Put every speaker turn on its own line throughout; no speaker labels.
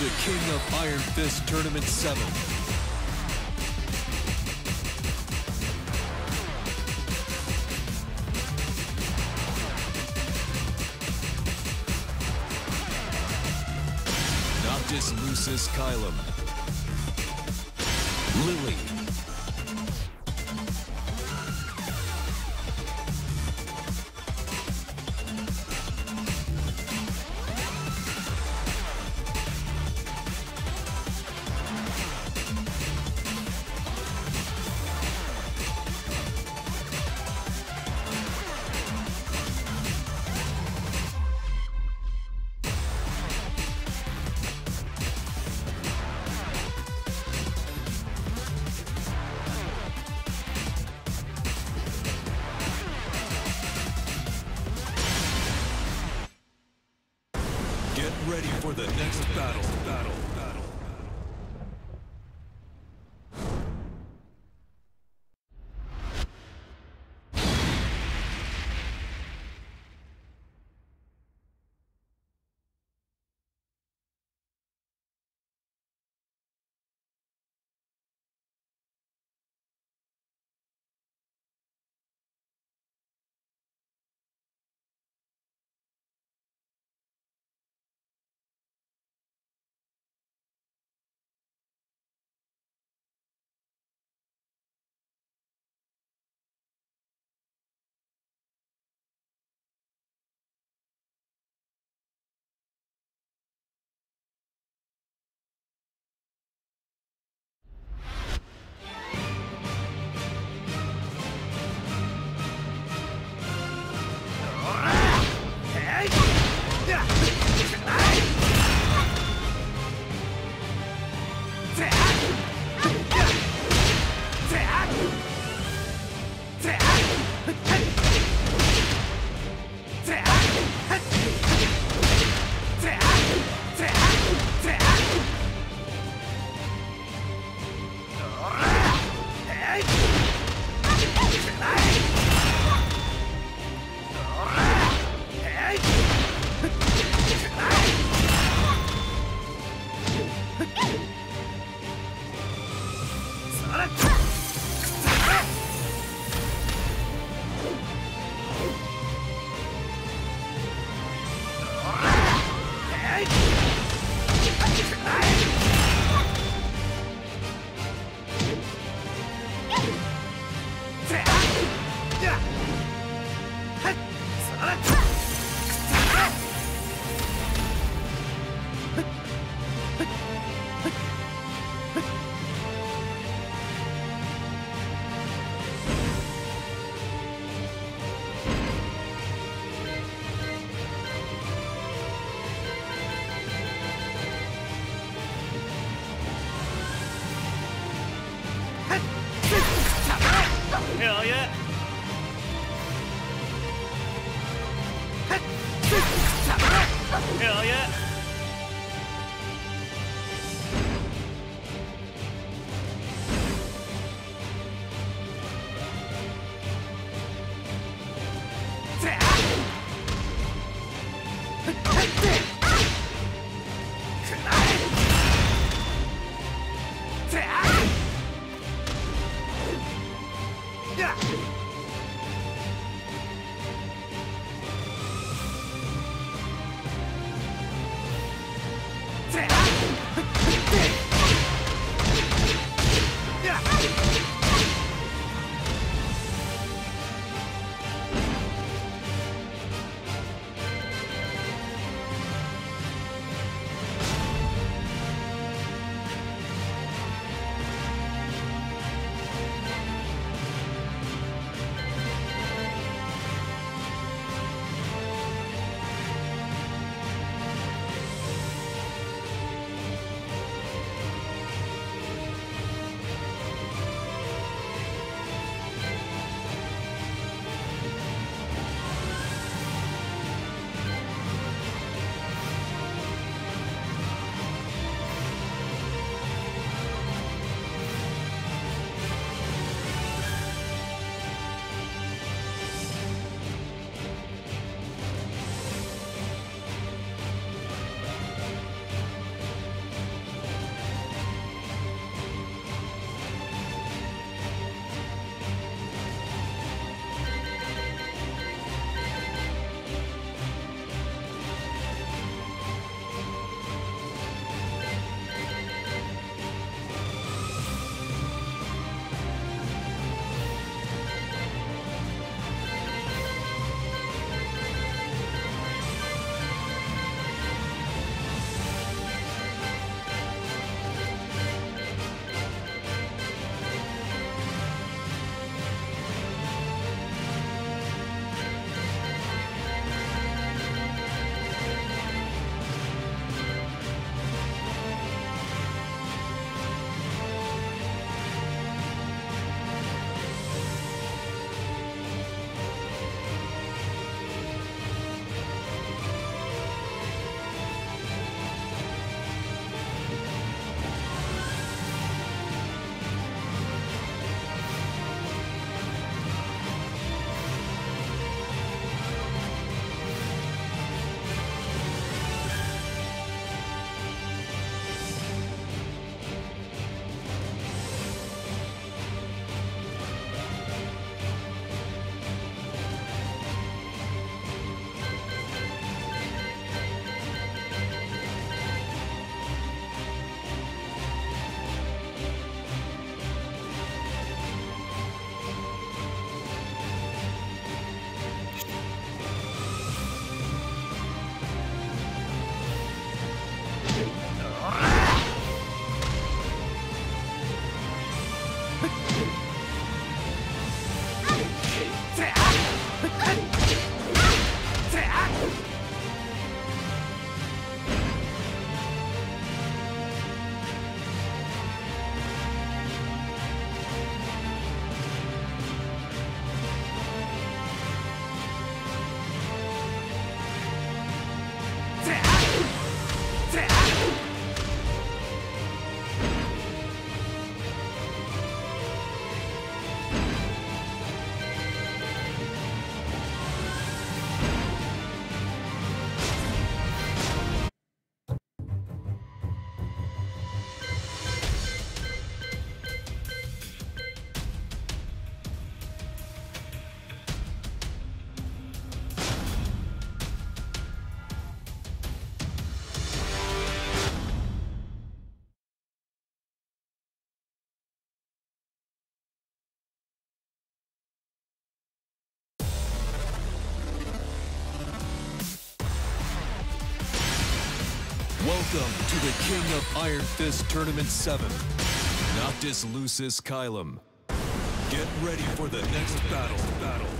The King of Iron Fist Tournament 7. Noctis Lucis Caelum. Lily.
Hey!
Welcome to the King of Iron Fist Tournament 7, Noctis Lucis Caelum. Get ready for the next battle. Battle.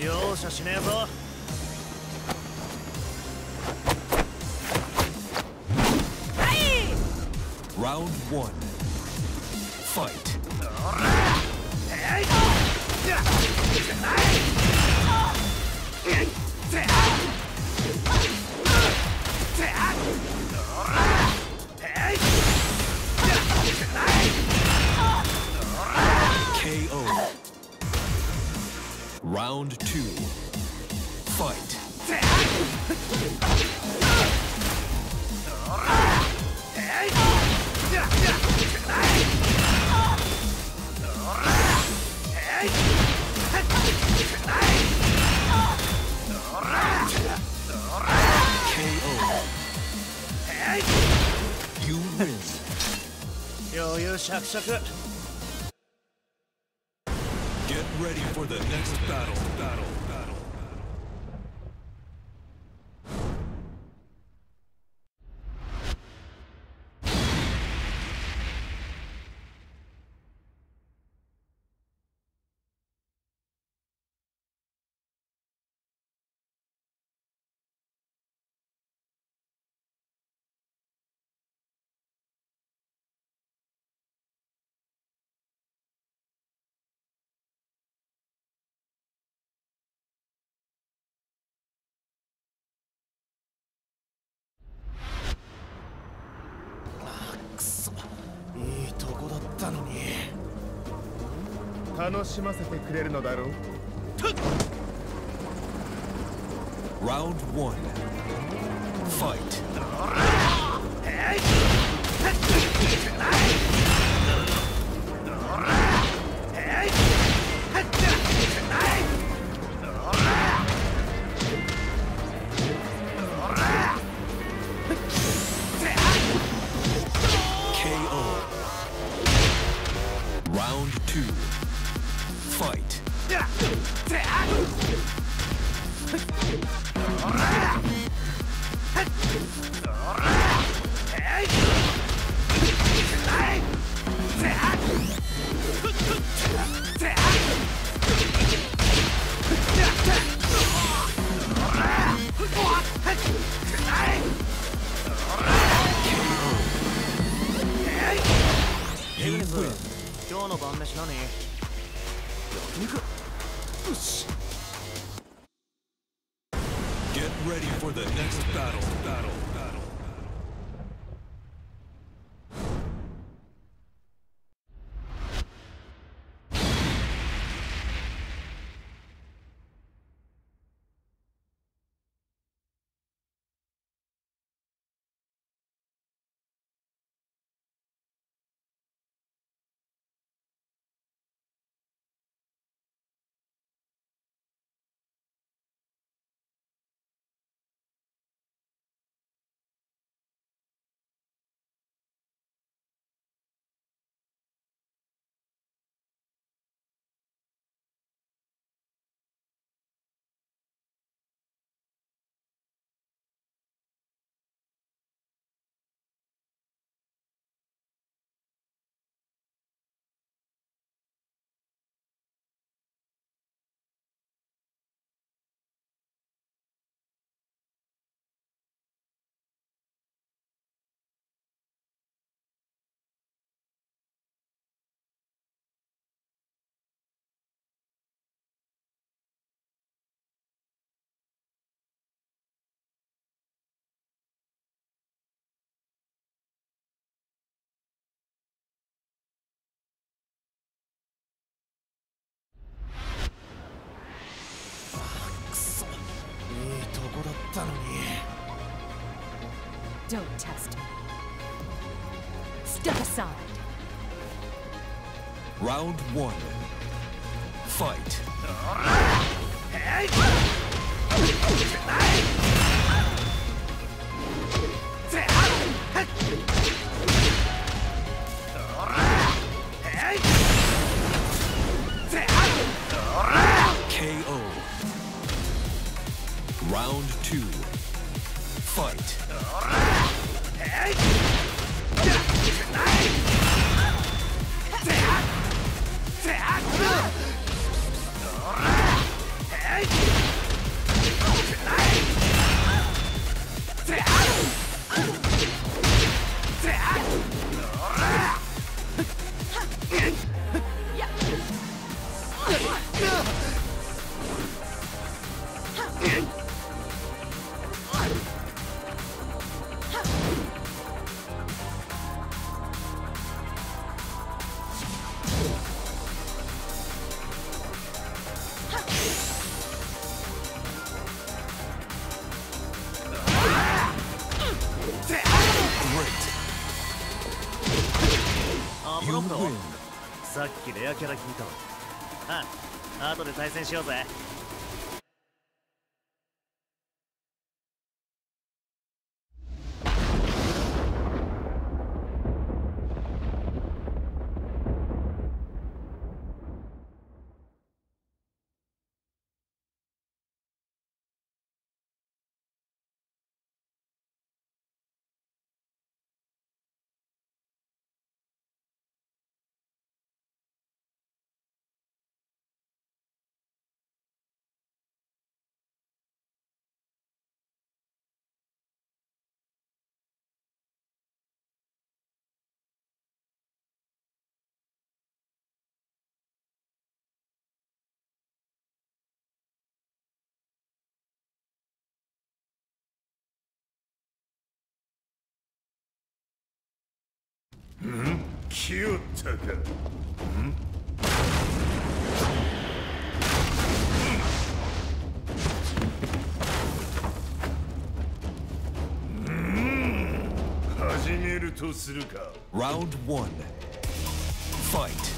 容赦しねえぞ
Round 1. Fight. KO. Round 2. Fight. KO. You win.
余裕しゃくしゃく
楽しませてくれるのだろう
Round 1. Fight. KO. Round 2. Fight.
Don't test me. Step aside.
Round one. Fight. KO. Round two. Fight. Great.
キャラ聞いたわあ後で対戦しようぜ。
来よったか始めるとするか
Round one. Fight.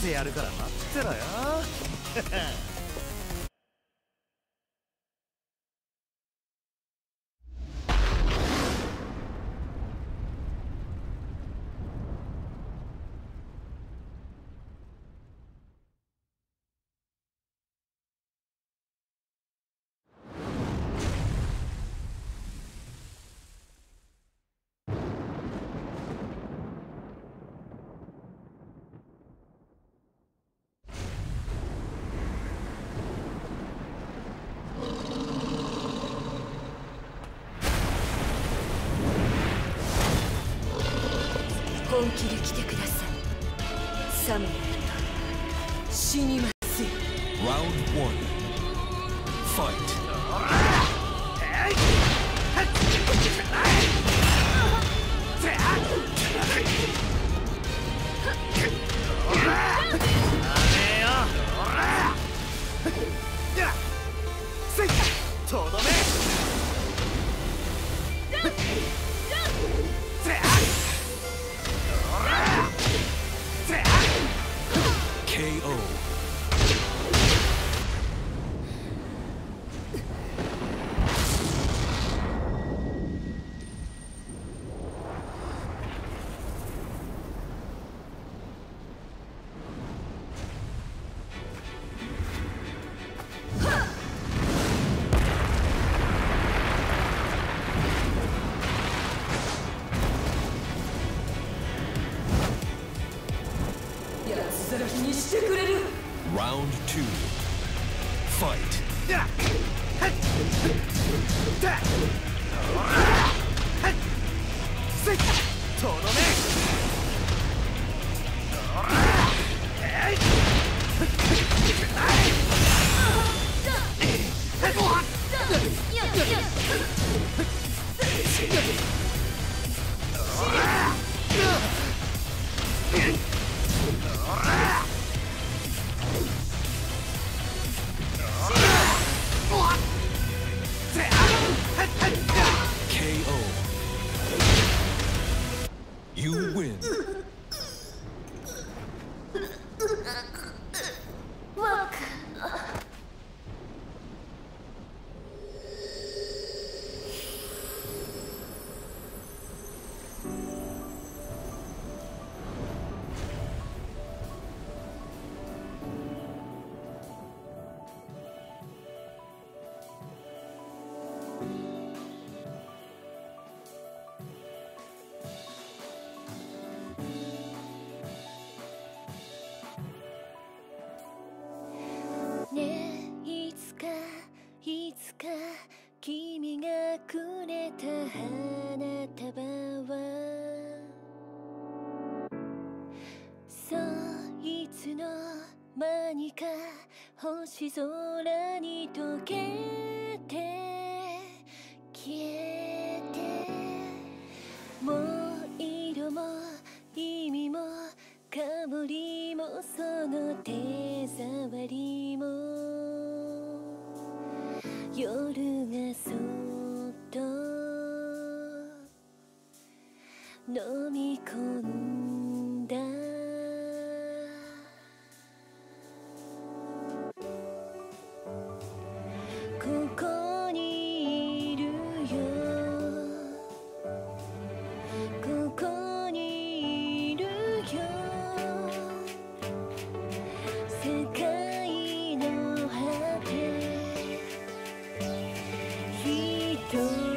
ってやるから待ってろよ
っ
とどめ「
星空に溶け to